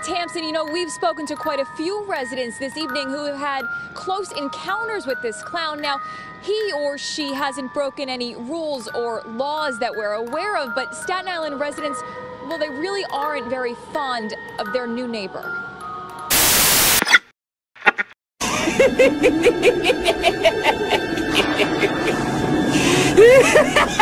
Tamsen, you know, we've spoken to quite a few residents this evening who have had close encounters with this clown. Now, he or she hasn't broken any rules or laws that we're aware of, but Staten Island residents, well, they really aren't very fond of their new neighbor.